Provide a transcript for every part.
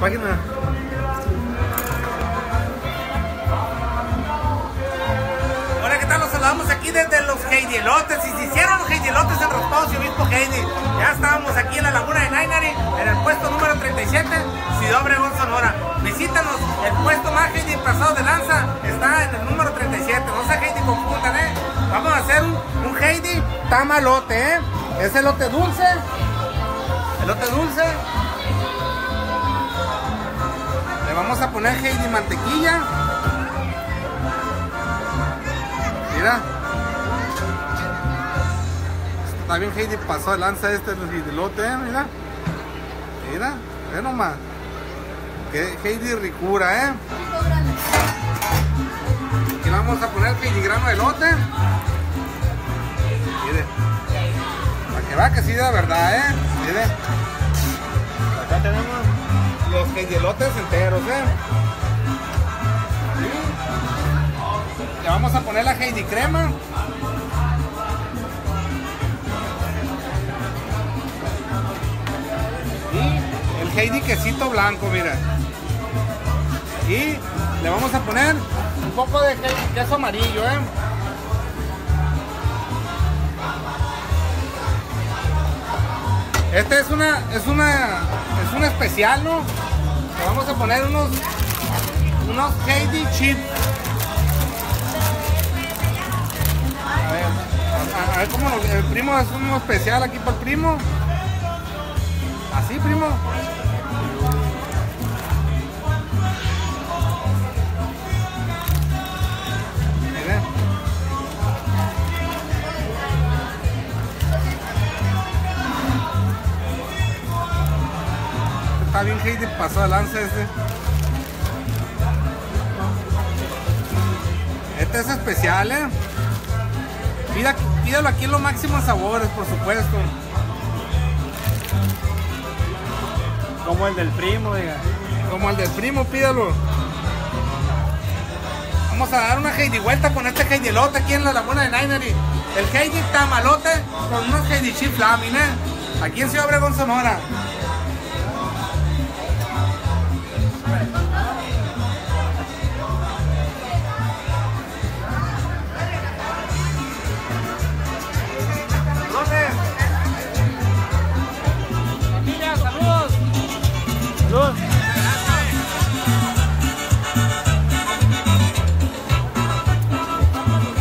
página. Hola, ¿qué tal? Los saludamos aquí desde los Heidielotes. Y se hicieron los Heidielotes en Raspados y Obispo Heidi. Ya estábamos aquí en la laguna de Nainari, en el puesto número 37, Ciudad Obregón, Sonora. Visítanos, el puesto más Heidi pasado de lanza está en el número 37. No se Heidi confundan, ¿eh? Vamos a hacer un, un Heidi tamalote, ¿eh? Es elote dulce. Elote dulce. Le vamos a poner Heidi mantequilla. Mira. Está bien Heidi pasó de lanza este el elote, ¿eh? Mira. Mira, ve nomás. Que Heidi ricura, ¿eh? Aquí vamos a poner Heidi grano de elote. Mire. Para que vea que sí de verdad, ¿eh? Mire. Acá tenemos los Heidielotes enteros, ¿eh? Le vamos a poner la Heidi crema. Y el Heidi quesito blanco, mira. Y le vamos a poner un poco de que- queso amarillo, ¿eh? Este es una, es una, un especial, ¿no? Vamos a poner unos, unos Heidi chips. A ver, a, a cómo el primo es uno especial aquí para el primo. Así, primo. De lanza este. Este es especial, eh. Pídalo aquí en lo máximo en sabores, por supuesto. Como el del primo, diga. Como el del primo, pídalo. Vamos a dar una Heidi vuelta con este Heidi elote aquí en la laguna de Nainari. El Heidi tamalote con unos Heidi chip flaming, eh. Aquí en Ciudad Obregón, Sonora.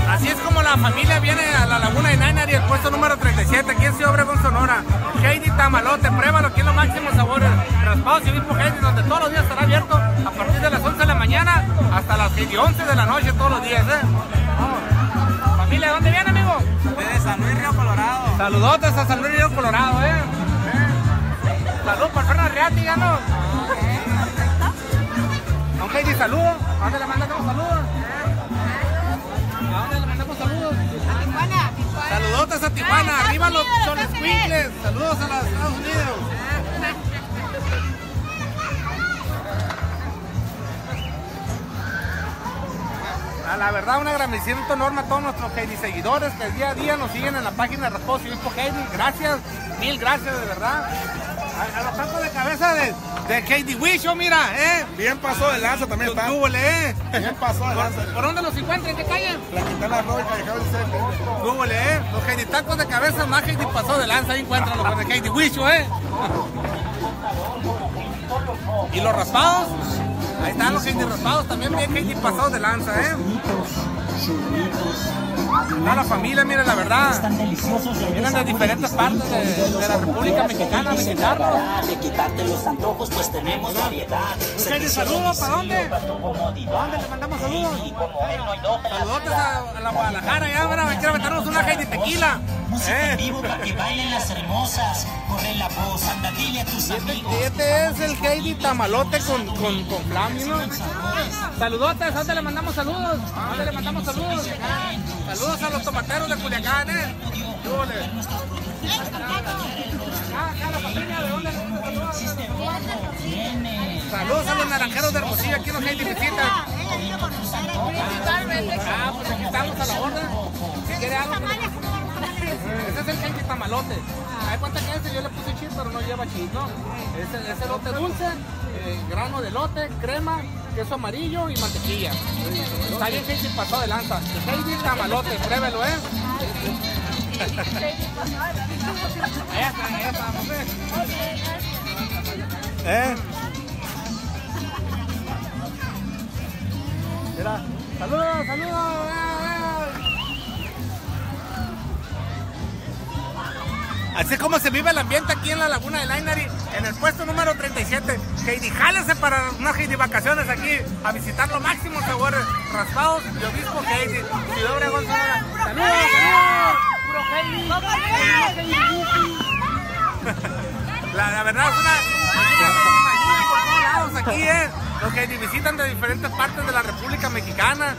Así es como la familia viene a la laguna de Nainari, el puesto número 37, aquí en Ciudad Obregón, Sonora. Heidi Tamalote, pruébalo aquí en los máximos sabores. Raspados y Obispo Heidi, donde todos los días estará abierto a partir de las 11 de la mañana hasta las 11 de la noche todos los días, ¿eh? Vamos. Familia, ¿de dónde viene, amigo? De San Luis Río Colorado. Saludotes a San Luis Río Colorado, ¿eh? Salud para Fernando Riati, ¿no? Don Heidi, saludo. ¿A dónde le mandamos saludos? ¿A dónde le mandamos saludos? Tijuana, Tijuana. Saludotes a Tijuana, Ah, arriba los soles. Saludos a los Estados Unidos. A la verdad, un agradecimiento enorme a todos nuestros Heidi seguidores que día a día nos siguen en la página de Rasposo y Heidi. Gracias, mil gracias de verdad. A, a los tacos de cabeza de, de Heidi Wisho, mira, ¿eh? Bien pasó de lanza también está. Túbole, ¿eh? Bien pasó de lanza. ¿Por dónde los encuentran? ¿En qué calle? La Quintana Roo y Callejón Centro. Google, ¿eh? Los Heidi tacos de cabeza más Heidi pasó de lanza, ahí encuentran los de Heidi Wisho, ¿eh? Y los raspados, ahí están los Heidi raspados, también bien Heidi pasados de lanza, ¿eh? Toda la familia, miren, la verdad, vienen de diferentes partes de, de la República Mexicana a visitarnos. De quitarte los antojos, pues tenemos variedad. Un Heidi saludo, ¿para dónde? ¿Dónde le mandamos saludos? Saludotes a, la Guadalajara, ya, bueno, quiero meternos una Heidi tequila. Música ¿eh? en vivo para que bailen las hermosas. Corre la voz, anda, dile a tus amigos. Este, es el Heidi Tamalote con, con, con Flammy, ¿no? Saludotes, ¿a dónde le mandamos saludos? ¿A dónde le mandamos saludos? Saludos a los tomateros de Culiacán, ¿eh? ¿Qué hubo, le? Acá, acá la familia, ¿de dónde le mandamos saludos? A los naranjeros de Hermosillo, aquí nos Heidi visitan. Ah, pues aquí estamos a la orden. Si quiere algo, Ese es el Heidi tamalote. Da cuenta que ese yo le puse chip, pero no lleva chip, ¿no? Ese es elote dulce, grano de elote, crema, queso amarillo y mantequilla. Está bien Heidi pasado de lanza. Heidi tamalote, pruébelo, ¿eh? Allá está, allá está. ¿Eh? Mira. ¡Saludos, saludos! Así es como se vive el ambiente aquí en la Laguna de Lainari, en el puesto número 37. Heidi, jálese para unas Heidi vacaciones aquí a visitar lo máximo sabores raspados y obispo Heidi. Ciudad Obregón, Sonora. ¡Saludos, saludos! ¡Puro! La, la verdad es una, por todos lados aquí, ¿eh? Los que visitan de diferentes partes de la República Mexicana,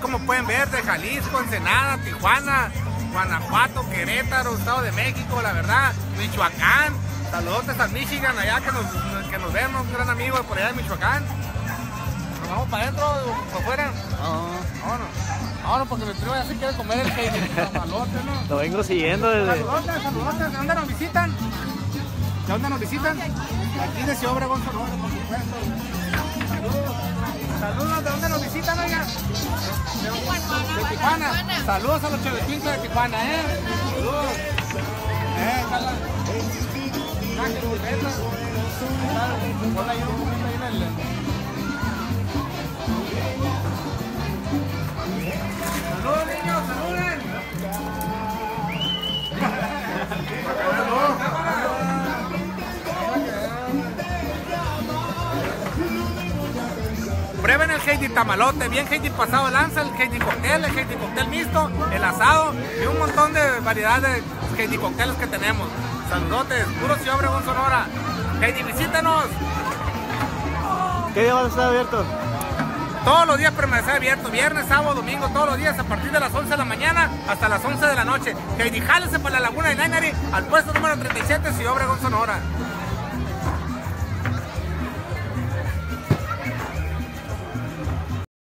como pueden ver, de Jalisco, Ensenada, Tijuana, Guanajuato, Querétaro, Estado de México, la verdad, Michoacán. Saludos a Michigan, allá que nos, que nos vemos, un gran amigo de por allá de Michoacán. ¿Nos vamos para adentro o para afuera? Vámonos. Vámonos, porque mi primo ya se quiere comer el que tamalote, ¿no? Lo vengo siguiendo desde. Saludotes, saludotes. ¿De dónde nos visitan? ¿De dónde nos visitan? De aquí de Obregón, Sonora, por supuesto. Saludos. Saludos, ¿de dónde nos visitan, oiga? De, de Tijuana. Saludos a los chevepincos de Tijuana, ¿eh? Saludos. Eh, jala. Prueben el Heidi Tamalote, bien Heidi pasado lanza, el Heidi Cocktail, el Heidi Cocktail mixto, el asado y un montón de variedad de Heidi Cocktails que tenemos. Saludotes, puro Ciudad Obregón, Sonora. Heidi, visítanos. ¿Qué día va a estar abierto? Todos los días permanece abierto, viernes, sábado, domingo, todos los días a partir de las 11 de la mañana hasta las 11 de la noche. Heidi, jálese para la Laguna de Nainari al puesto número 37, Ciudad Obregón, Sonora.